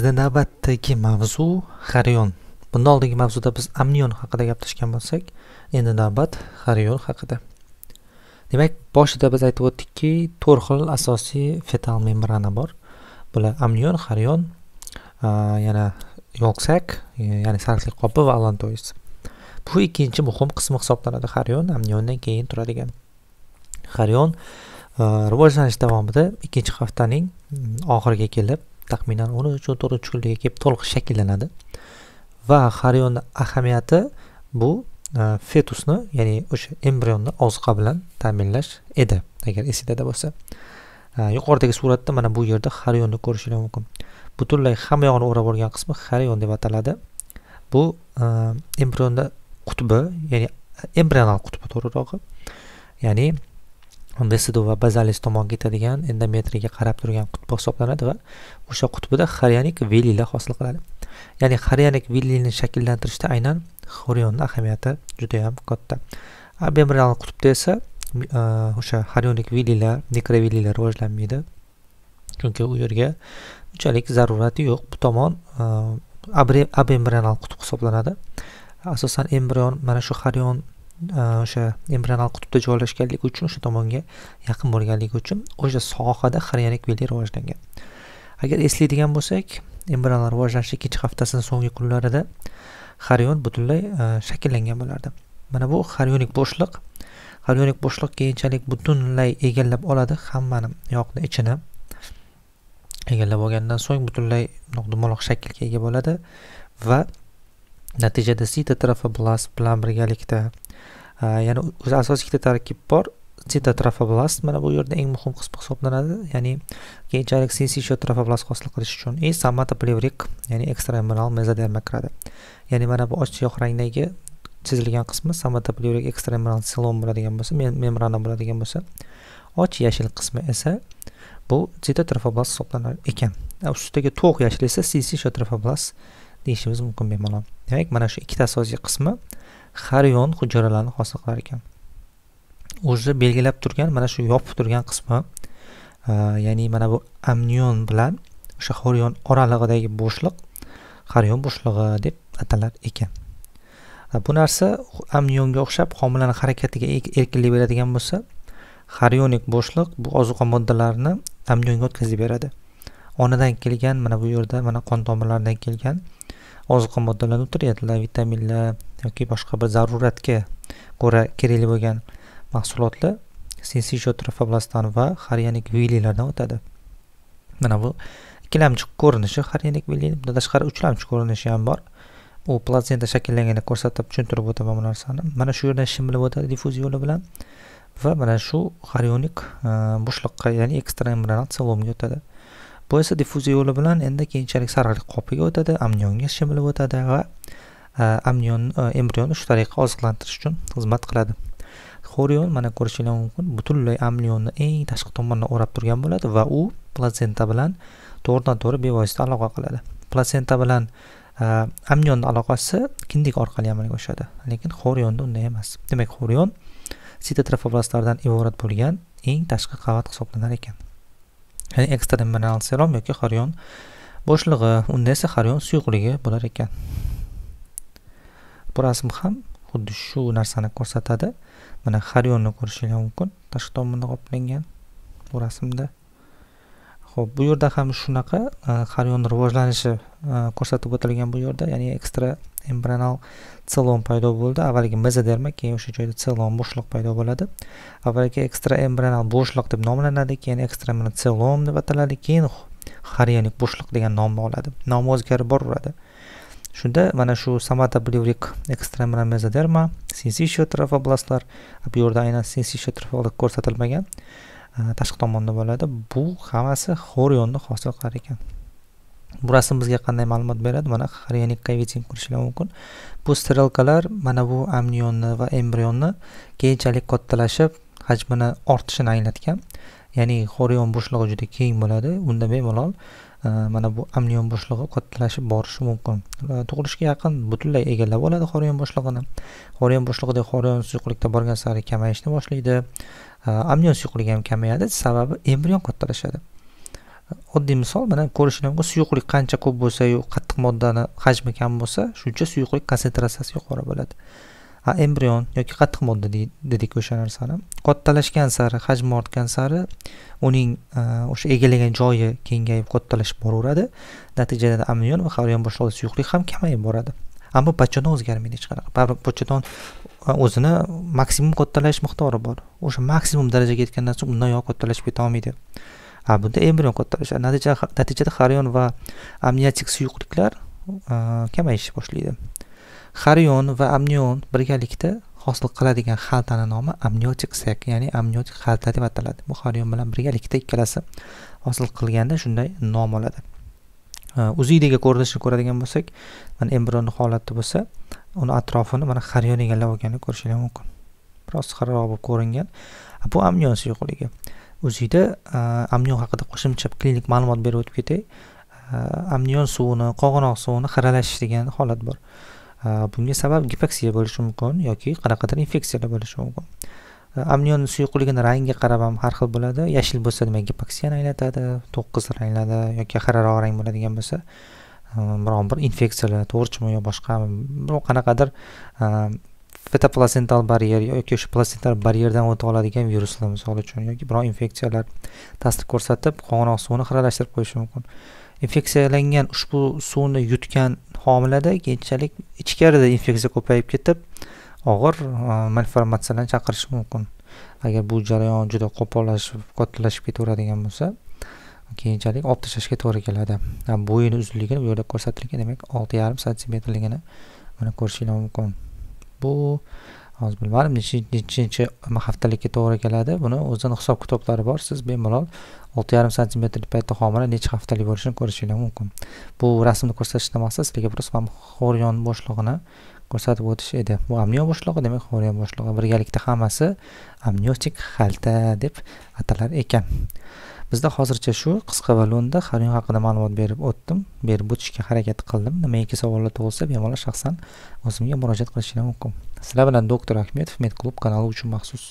bizda navbatdagi mavzu xarion bundan oldingi mavzuda biz amnion haqida gaplashgan bo'lsak endi navbat xarion haqida. Demak boshida biz aytib o'tdikki to'rt xil asosiy fetal membrana bor. Bular amnion xarion yana yolksak e, ya'ni sariqlik qopi va allantois bu ikkinchi muhim qismi hisoblanadi xarion amniondan keyin turadigan. Xarion rivojlanish davomida ikkinchi haftaning oxiriga kelib taxminan o'n uch o'n to'rtinchi kunlarga kelib to'liq shakllanadi. Va xarionni ahamiyati bu e, fetusni ya'ni o'sha embrionni oziqa bilan ta'minlash edi agar esinglarda bo'lsa. E, yuqoridagi suratda mana bu yerda xarionni ko'rishingiz mumkin. Butunlay hamma yog'ini o'rab olgan qismi xarion deb ataladi. Bu e, embrionni qutbi ya'ni e, embrional qutbi to'g'rirog'i ya'ni vesidu va bazalis tomon ketadigan endometriyaga qarab turgan qutb hisoblanadi va o'sha qutbida xorionik velilar hosil qiladi. Ya'ni xorionik velini shakllantirishda aynan xorionni ahamiyati juda yam katta. Abembrional qutbda esa e, o'sha xorionik velilar nekrovelilar rivojlanmaydi. Chunki u yerga unchalik zarurati yo'q. Bu tomon e, abembrional qutb hisoblanadi. Asosan embrion mana shu xorion o'sha embrional qutbda joylashganligi uchun o'sha tomonga yaqin bo'lganligi uchun o'sha sohada xoriyanik veli rivojlangan. Agar eslaydigan bo'lsak embrionlar rivojlanishi ikkinchi haftasini so'nggi kunlarida xaryon butunlay shakllangan bo'lardi. Mana bu xaryonik bo'shliq. Xaryonik bo'shliq keyinchalik butunlay egallab oladi hammani yoqni ichini. Egallab olgandan so'ng butunlay dumaloq shaklga ega bo'ladi va natijada sitotrofoblast bilan birgalikda ya'ni o'zi asosiy ikkita tarkib bor. Sitotrofoblast mana bu yerda eng muhim qismi hisoblanadi. Ya'ni keyinchalik sinsisho trofoblast hosil qilish uchun и somatoplevrik ya'ni ekstraembrional mezoderma kiradi. Ya'ni mana bu oq rangdagi chizilgan qismi somatoplevrik ekstraembrional selom bo'ladigan bo'lsa membrana bo'ladigan bo'lsa och yashil qismi esa bu sitotrofoblast hisoblanar ekan. Ustidagi to'q yashil esa sinsisho trofoblast deyishimiz mumkin bemalol. Demak mana shu ikkita asosiy qismi xarion hujayralarni hosil qilar ekan. O'zi belgilab turgan mana shu yopib turgan qismi e, ya'ni mana bu amnion bilan o'sha xorion oralig'idagi bo'shliq xarion bo'shlig'i deb atalar ekan. E, bu narsa amnionga o'xshab homilani harakatiga e, erkinlik beradigan bo'lsa xarionik bo'shliq bu ozuqa moddalarini amnionga o'tkazib beradi. Onadan kelgan mana bu yerda mana qon tomirlaridan kelgan ozuqa moddalarni o'tiryaptilar vitaminlar yoki boshqa bir zaruratga ko'ra kerakli bo'lgan mahsulotlar sensishotrofoblastdan va xaryanik vililardan o'tadi. Mana bu ikkilamchi ko'rinishi xaryanik vili bundan tashqari uchlamchi ko'rinishi ham bor. U platsenta shakllanganini ko'rsatib tushuntirib o'taman bu narsani. Mana shu yerdan shimilib o'tadi diffuz yo'li bilan va mana shu xaryonik e, bo'shliqqa ya'ni ekstraembrional selomga o'tadi. Bu esa diffuziya yo'li bilan endi keyinchalik sarg'alik qopiga o'tadi amnionga shimilib o'tadi va e, amnion e, embrionni shu tariqa oziqlantirish uchun xizmat qiladi. Xorion mana ko'rishingiz mumkin butunlay amnionni eng tashqi tomonidan o'rab turgan bo'ladi va u platsenta bilan to'g'ridan to'g'ri bevosita aloqa qiladi. Platsenta bilan e, amnionni aloqasi kindik orqali amalga oshadi lekin xorionda unday emas. Demak xorion sitotrofoblastlardan iborat bo'lgan eng tashqi qavat hisoblanar ekan. Ya'ni ekstraembrional serum yoki xorion bo'shlig'i unda esa xorion suyuqligi bo'lar ekan. Bu rasm ham xuddi shu narsani ko'rsatadi. Mana xorionni ko'rishinglar mumkin tashqi tomonda qoplangan bu rasmda. Ho'p bu yerda ham shunaqa e, xorion rivojlanishi e, ko'rsatib o'tilgan bu yerda ya'ni ekstra embrional celom paydo bo'ldi. Avvaliga mezoderma keyin o'sha joyda celom bo'shliq paydo bo'ladi. Avvaliga ekstra embrional bo'shliq deb nomlanadi keyin ekstra celom deb ataladi keyin xarionik bo'shliq degan nomni oladi. Nomi o'zgarib boraveradi. Shunda mana shu somatoblevrik ekstremra mezoderma sinsiy shotrof oblastlar bu yerda aynan sinsisho ko'rsatilmagan. Tashqi tomonda bo'ladi bu hammasi xorionni hosil qilar ekan bu rasm bizga qanday ma'lumot beradi mana xoriyanik koefitsient ko'rishingiz mumkin bu strelkalar mana bu amnionni va embrionni keyinchalik kattalashib hajmini ortishini anglatgan ya'ni xorion bo'shlig'i juda keng bo'ladi unda bemalol Э, mana bu amnion bo'shlig'i kattalashib borishi mumkin. Э, tug'ilishga yaqin butunlay egallab oladi xoriyon bo'shlig'ini. Xoriyon bo'shlig'ida xoriyon suyuqlikda borgan sari kamayishni boshlaydi. Э, e, amnion suyuqligi ham kamayadi sababi embrion kattalashadi oddiy misol mana ko'rishinglar mumkin suyuqlik qancha ko'p bo'lsa yu qattiq moddani hajmi kam bo'lsa shuncha suyuqlik konsentratsiyasi yuqori bo'ladi. A embrion yoki qattiq modda dedik o'sha narsani. Kattalashgan sari hajmi ortgan sari uning e, o'sha egallagan joyi kengayib kattalashib boraveradi. Natijada amnion va xorion boshlovchi suyuqlik ham kamayib boradi. Ammo bachadon o'zgarmaydi hech qanaqa. Baribir bachadon e, o'zini maksimum kattalash miqdori bor. O'sha maksimum darajaga yetgandan so'ng undan yoq kattalashib ketolmaydi a bunda embrion kattalashadi natijada xarion va amniatik suyuqliklar e, kamayishni boshlaydi. Xarion va amnion birgalikda hosil qiladigan xaltani nomi amniotik sek ya'ni amniotik xalta deb ataladi. Bu xarion bilan birgalikda ikkalasi hosil qilganda shunday nom oladi. Uziydagi ko'rinishini ko'radigan bo'lsak mana embrionni holati bo'lsa uni atrofini mana xarion egallab olganini ko'rishinglar mumkin. Biroz xiraroq bo'lib ko'ringan. Bu amnion suyuqligi uziyda e, amnion haqida qo'shimcha klinik ma'lumot berib o'tib ketay. E, amnion suvini qog'inoq suvini xiralashish degan holat bor. Bunga sabab gipoksiya bo'lishi mumkin yoki qanaqadir infeksiyalar bo'lishi mumkin. Amnion suyuqligini rangiga qarab ham har xil bo'ladi. Yashil bo'lsa demak gipoksiyani anglatadi to'qqiz anglatadi yoki xiraroq rang bo'ladigan bo'lsa biron bir infeksiyalar to'g'richimi yo boshqa bir qanaqadir fitoplasental baryer yoki o'sha plasental baryerdan o'ta oladigan viruslar misol uchun yoki biror infeksiyalar ta'sir ko'rsatib qog'inoq suvini xiralashtirib qo'yishi mumkin. Infeksiyalangan ushbu suvni yutgan homilada keyinchalik ichkarida infeksiya ko'payib ketib og'ir e, malformatsiyalarni chaqirishi mumkin. Agar bu jarayon juda qo'pollashib kattalashib ketaveradigan bo'lsa keyinchalik olib tashlashga to'g'ri keladi. Bo'yini uzunligini bu yerda ko'rsatilgan demak olti yarim santimetrligini mana ko'rishingiz mumkin. Bu hozir bilmadim nechinchi haftalikka to'g'ri keladi. Buni o'zini hisob kitoblari bor. Siz bemalol olti yarim santimetrlik paytda homila necha haftalik bo'lishini ko'rishingiz mumkin. Bu rasmni ko'rsatishdan maqsad sizlarga просто xorion bo'shlig'ini ko'rsatib o'tish edi. Bu amnion bo'shlig'i demak xorion bo'shlig'i birgalikda hammasi amniotik xalta deb atalar ekan. Bizda hozircha shu qisqa va lo'nda xorion haqida ma'lumot berib o'tdim. Berib o'tishga harakat qildim. Nimaiki savollar tug'ilsa bemalol shaxsan o'zimga murojaat qilishingiz mumkin. Sizlar bilan doktor ahmedov medklub kanali uchun maxsus